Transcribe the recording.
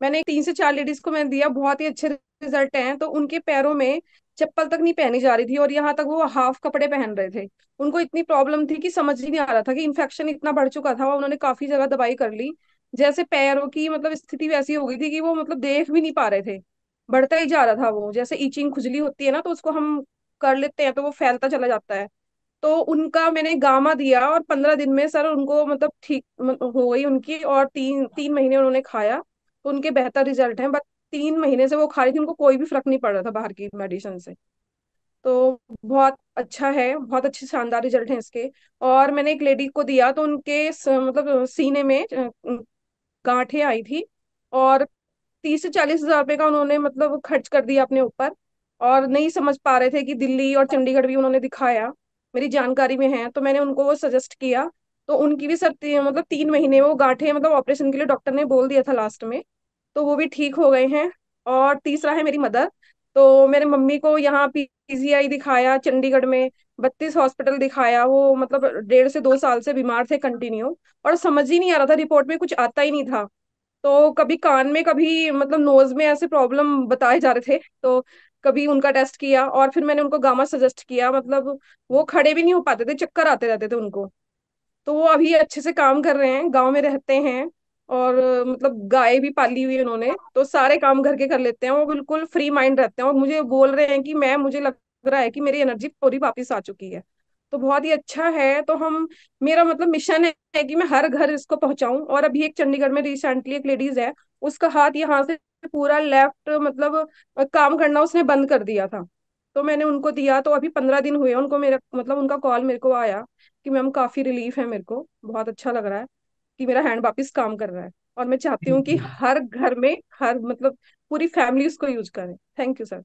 मैंने तीन से चार लेडीज़ को मैंने दिया, बहुत ही अच्छे रिज़ल्ट हैं तो उनके पैरों में चप्पल तक नहीं पहनी जा रही थी और यहाँ तक वो हाफ़ कपड़े पहन रहे थे। उनको इतनी प्रॉब्लम थी कि समझ ही नहीं आ रहा था कि इन्फेक्शन इतना बढ़ चुका था उन्होंने काफ़ी जगह दवाई कर ली। जैसे पैरों की मतलब स्थिति वैसी हो गई थी कि वो मतलब देख भी नहीं पा रहे थे। बढ़ता ही जा रहा था वो, जैसे ईचिंग खुजली होती है ना तो उसको हम कर लेते हैं तो वो फैलता चला जाता है। तो उनका मैंने गामा दिया और पंद्रह दिन में सर उनको मतलब ठीक हो गई उनकी और तीन तीन महीने उन्होंने खाया। तो उनके बेहतर रिज़ल्ट हैं बट तीन महीने से वो खा रही थी उनको कोई भी फ़र्क नहीं पड़ रहा था बाहर की मेडिसिन से। तो बहुत अच्छा है बहुत अच्छे शानदार रिज़ल्ट हैं इसके। और मैंने एक लेडी को दिया तो उनके स, मतलब सीने में गांठें आई थी और तीस से चालीस हज़ार रुपये का उन्होंने मतलब खर्च कर दिया अपने ऊपर। और नहीं समझ पा रहे थे कि दिल्ली और चंडीगढ़ भी उन्होंने दिखाया। मेरी जानकारी में है तो मैंने उनको वो सजेस्ट किया तो उनकी भी सर मतलब तीन महीने वो गांठें मतलब ऑपरेशन के लिए डॉक्टर ने बोल दिया था लास्ट में तो वो भी ठीक हो गए हैं। और तीसरा है मेरी मदर तो मेरे मम्मी को यहाँ पीजीआई दिखाया, चंडीगढ़ में बत्तीस हॉस्पिटल दिखाया, वो मतलब डेढ़ से दो साल से बीमार थे कंटिन्यू, और समझ ही नहीं आ रहा था, रिपोर्ट में कुछ आता ही नहीं था। तो कभी कान में, कभी मतलब नोज़ में ऐसे प्रॉब्लम बताए जा रहे थे तो कभी उनका टेस्ट किया, और फिर मैंने उनको गामा सजेस्ट किया मतलब वो खड़े भी नहीं हो पाते थे, चक्कर आते रहते थे उनको। तो वो अभी अच्छे से काम कर रहे हैं, गाँव में रहते हैं और मतलब गाय भी पाली हुई उन्होंने तो सारे काम घर के कर लेते हैं, वो बिल्कुल फ्री माइंड रहते हैं और मुझे बोल रहे हैं कि मैं, मुझे लग रहा है कि मेरी एनर्जी पूरी वापस आ चुकी है। तो बहुत ही अच्छा है तो हम, मेरा मतलब मिशन है कि मैं हर घर इसको पहुंचाऊं और अभी एक चंडीगढ़ में रिसेंटली एक लेडीज़ है, उसका हाथ यहाँ से पूरा लेफ़्ट मतलब काम करना उसने बंद कर दिया था। तो मैंने उनको दिया तो अभी पंद्रह दिन हुए उनको मेरा मतलब उनका कॉल मेरे को आया कि मैम काफ़ी रिलीफ है मेरे को बहुत अच्छा लग रहा है कि मेरा हैंड वापिस काम कर रहा है। और मैं चाहती हूँ कि हर घर में हर मतलब पूरी फैमिली उसको यूज़ करे। Thank you sir.